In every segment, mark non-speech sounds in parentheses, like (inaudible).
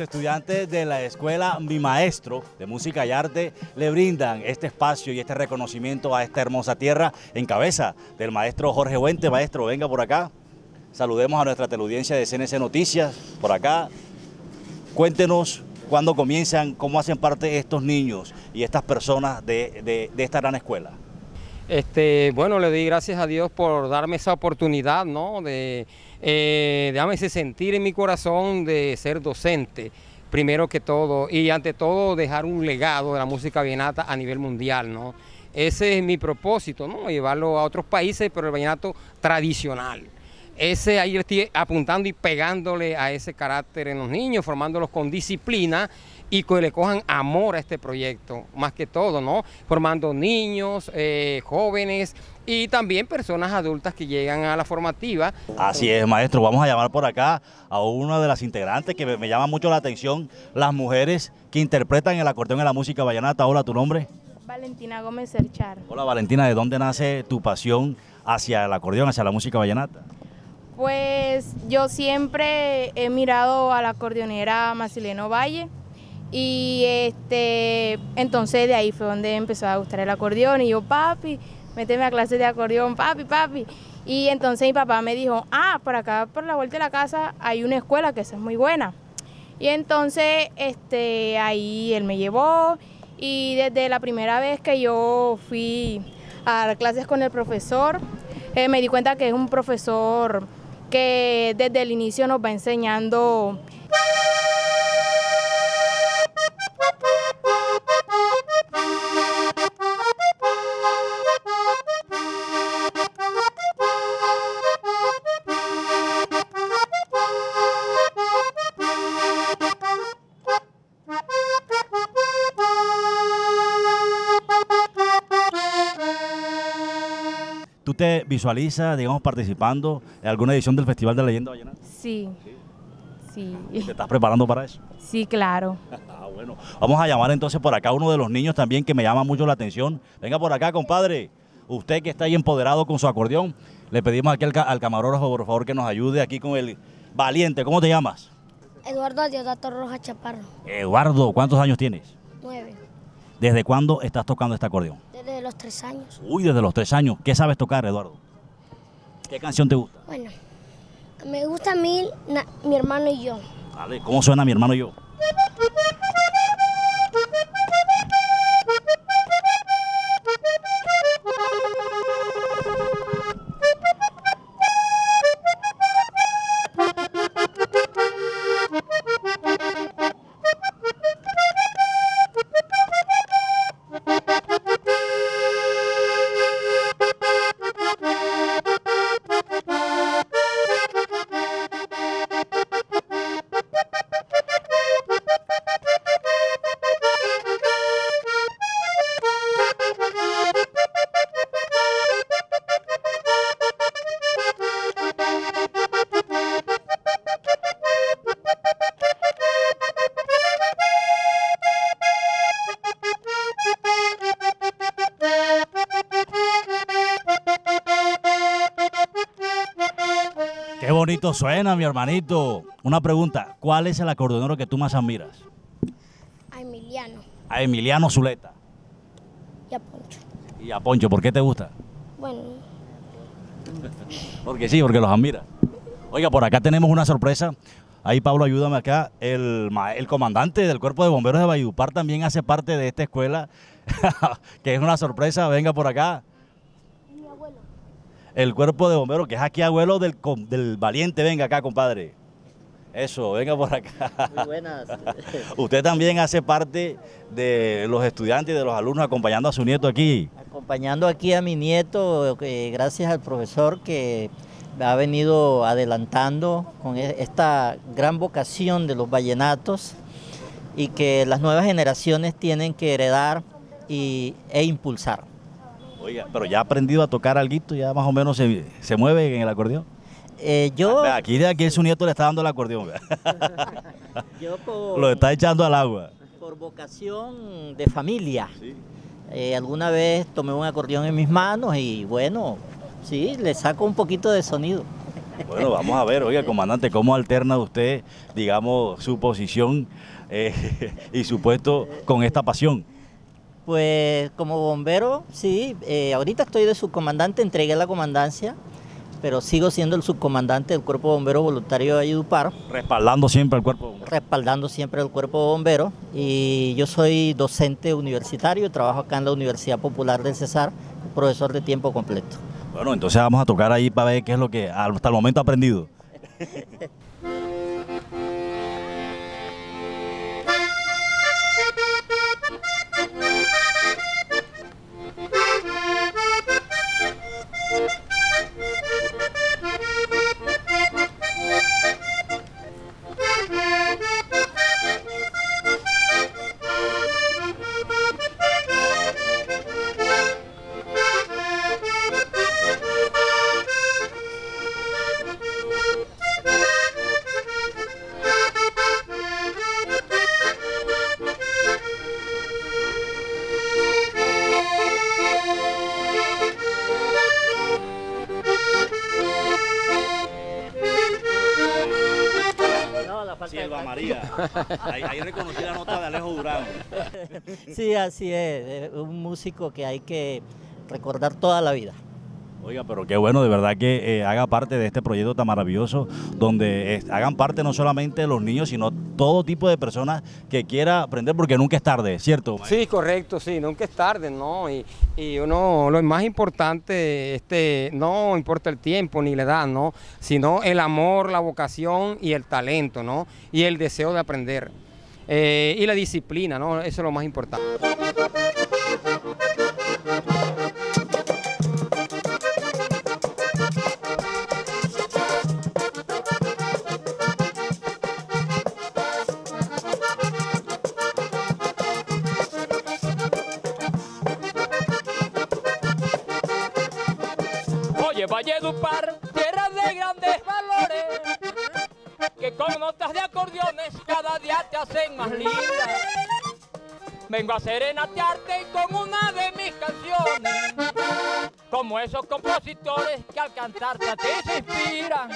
Estudiantes de la escuela Mi Maestro de Música y Arte le brindan este espacio y este reconocimiento a esta hermosa tierra en cabeza del maestro Jorge Huente. Maestro, venga por acá. Saludemos a nuestra teleaudiencia de CNC Noticias por acá. Cuéntenos cuándo comienzan, cómo hacen parte estos niños y estas personas de, esta gran escuela. Este, bueno, le doy gracias a Dios por darme esa oportunidad, ¿no? De, eh, déjame sentir en mi corazón de ser docente, primero que todo, y ante todo dejar un legado de la música vallenata a nivel mundial, ¿no? Ese es mi propósito, ¿no? Llevarlo a otros países, pero el vallenato tradicional. Ese ahí estoy apuntando y pegándole a ese carácter en los niños, formándolos con disciplina y que le cojan amor a este proyecto, más que todo, ¿no? Formando niños, eh, jóvenes y también personas adultas que llegan a la formativa. Así es, maestro. Vamos a llamar por acá a una de las integrantes que me, llama mucho la atención, las mujeres que interpretan el acordeón en la música vallenata. Hola, ¿tu nombre? Valentina Gómez Serchar. Hola, Valentina. ¿De dónde nace tu pasión hacia el acordeón, hacia la música vallenata? Pues yo siempre he mirado a la acordeonera Macileno Valle y este, entonces de ahí fue donde empezó a gustar el acordeón y yo, papi, méteme a clases de acordeón, papi, papi. Y entonces mi papá me dijo, ah, por acá, por la vuelta de la casa, hay una escuela que es muy buena. Y entonces este, ahí él me llevó y desde la primera vez que yo fui a clases con el profesor, eh, me di cuenta que es un profesor que desde el inicio nos va enseñando te visualizas, digamos, participando en alguna edición del Festival de Leyenda Vallenata? Sí. Sí. ¿Te estás preparando para eso? Sí, claro. (laughs) ah, bueno. Vamos a llamar entonces por acá a uno de los niños también que me llama mucho la atención. Venga por acá, compadre. Usted que está ahí empoderado con su acordeón, le pedimos aquí al, camarógrafo, por favor, que nos ayude aquí con el valiente. ¿Cómo te llamas? Eduardo Diodato Roja Chaparro. Eduardo, ¿cuántos años tienes? Nueve. ¿Desde cuándo estás tocando este acordeón? Desde tres años. Uy, desde los tres años. ¿Qué sabes tocar, Eduardo? ¿Qué canción te gusta? Bueno, me gusta a mí, mi hermano y yo. Vale, ¿cómo suena mi hermano y yo? Bonito suena, mi hermanito. Una pregunta, ¿cuál es el acordeonero que tú más admiras? A Emiliano. A Emiliano Zuleta. Y a Poncho. ¿Y a Poncho? ¿Por qué te gusta? Bueno. porque sí, porque los admira. Oiga, por acá tenemos una sorpresa. Ahí, Pablo, ayúdame acá. El, el comandante del Cuerpo de Bomberos de Valledupar también hace parte de esta escuela, (laughs) que es una sorpresa. Venga por acá el cuerpo de bomberos, que es aquí abuelo del, del valiente. Venga acá, compadre. Eso, venga por acá. Muy buenas. (laughs) Usted también hace parte de los estudiantes y de los alumnos acompañando a su nieto aquí. Acompañando aquí a mi nieto, eh, gracias al profesor que ha venido adelantando con e- esta gran vocación de los vallenatos y que las nuevas generaciones tienen que heredar y, e impulsar. Oiga, pero ya ha aprendido a tocar algo, ya más o menos se, se mueve en el acordeón. Eh, yo, Aquí, aquí su nieto le está dando el acordeón. (laughs) yo por, Lo está echando al agua. por vocación de familia, eh, alguna vez tomé un acordeón en mis manos y bueno, sí, le saco un poquito de sonido. Bueno, vamos a ver, oiga, comandante, ¿cómo alterna usted, digamos, su posición eh, (laughs) y su puesto con esta pasión? Pues como bombero, sí, eh, ahorita estoy de subcomandante, entregué la comandancia, pero sigo siendo el subcomandante del Cuerpo Bombero Voluntario de Ayudupar, Respaldando siempre al cuerpo. respaldando siempre el Cuerpo Bombero. Y yo soy docente universitario, trabajo acá en la Universidad Popular del Cesar, profesor de tiempo completo. Bueno, entonces vamos a tocar ahí para ver qué es lo que hasta el momento ha aprendido. (laughs) María. Ahí, ahí reconocí la nota de Alejo Durán. Sí, así es, es un músico que hay que recordar toda la vida. Oiga, pero qué bueno, de verdad que eh, haga parte de este proyecto tan maravilloso, donde eh, hagan parte no solamente los niños, sino todo tipo de personas que quiera aprender, porque nunca es tarde, ¿cierto? Sí, correcto, sí, nunca es tarde, ¿no? Y, y uno, lo más importante, este, no importa el tiempo ni la edad, ¿no? Sino el amor, la vocación y el talento, ¿no? Y el deseo de aprender. Eh, y la disciplina, ¿no? Eso es lo más importante. Valledupar, tierra de grandes valores, que con notas de acordeones cada día te hacen más linda. Vengo a serenatearte con una de mis canciones, como esos compositores que al cantarte a ti se inspiran.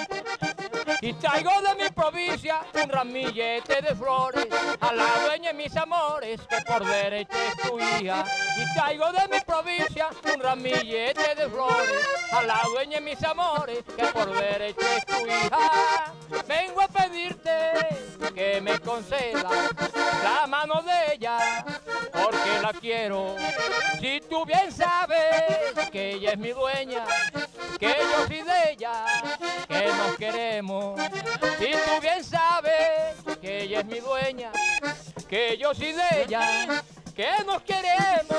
Y traigo de mi provincia un ramillete de flores a la dueña de mis amores que por derecho es tu hija. Y traigo de mi provincia un ramillete de flores a la dueña de mis amores que por derecho es tu hija. Vengo a pedirte que me conceda la mano de ella porque la quiero. Si tú bien sabes que ella es mi dueña, que yo que yo ella, que nos queremos.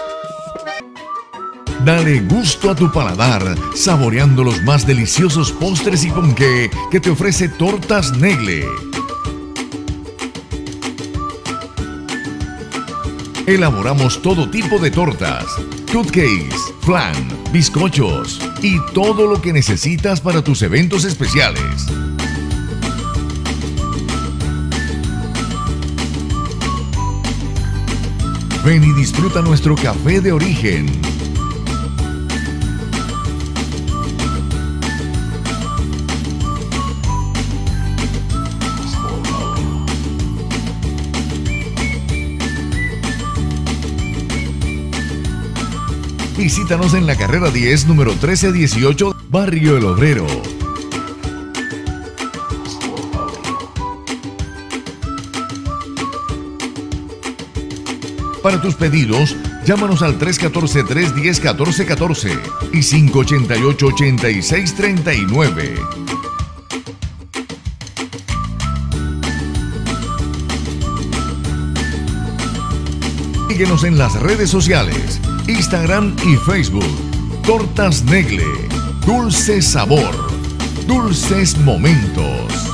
Dale gusto a tu paladar, saboreando los más deliciosos postres y ponqué que te ofrece Tortas Negle. Elaboramos todo tipo de tortas, cupcakes, flan, bizcochos y todo lo que necesitas para tus eventos especiales. Ven y disfruta nuestro café de origen. Visítanos en la carrera 10, número 1318, Barrio El Obrero. Para tus pedidos, llámanos al 314-310-1414 y 588-8639. Síguenos en las redes sociales, Instagram y Facebook. Tortas Negle. Dulce Sabor. Dulces Momentos.